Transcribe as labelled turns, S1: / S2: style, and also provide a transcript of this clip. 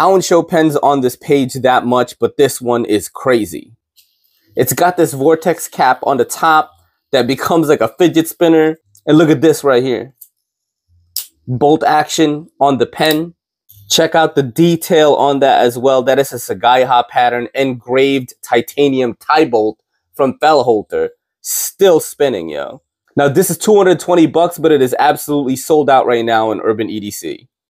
S1: I don't show pens on this page that much, but this one is crazy. It's got this vortex cap on the top that becomes like a fidget spinner. And look at this right here. Bolt action on the pen. Check out the detail on that as well. That is a Seigaiha pattern engraved titanium TiBolt from Fellhoelter. Still spinning, yo. Now this is 220 bucks, but it is absolutely sold out right now in Urban EDC.